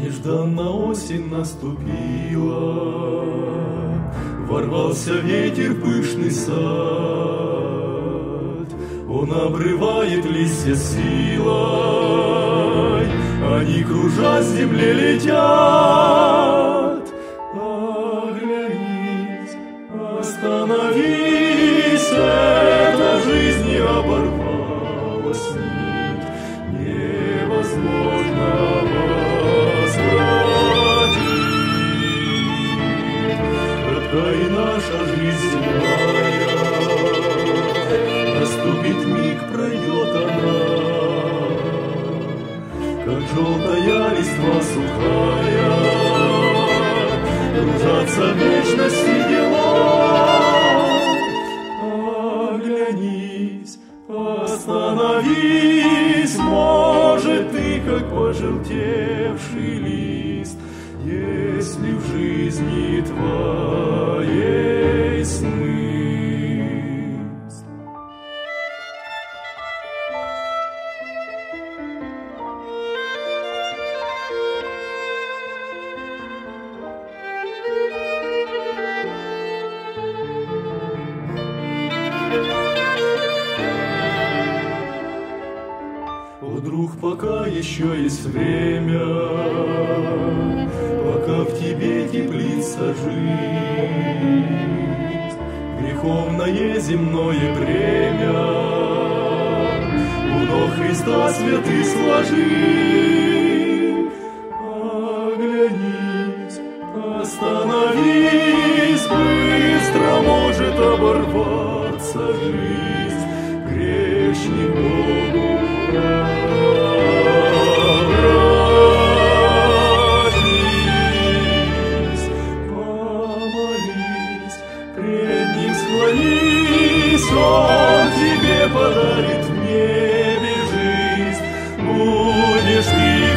Нежданно осень наступила, Ворвался ветер пышный сад, Он обрывает листья силой, Они, кружа земле, летят. Краткая и наша жизнь земная, Наступит миг, пройдет она, Как желтая листва сухая, Кружатся вечности дела. Оглянись, остановись, Может, ты, как пожелтевший лист, Если в жизни твоей смысл. Вдруг пока еще есть время, тебе теплится жизнь, Греховное земное бремя. У ног Христа святый сложи. Оглянись, остановись, Быстро может оборваться жизнь, Грешник Богу is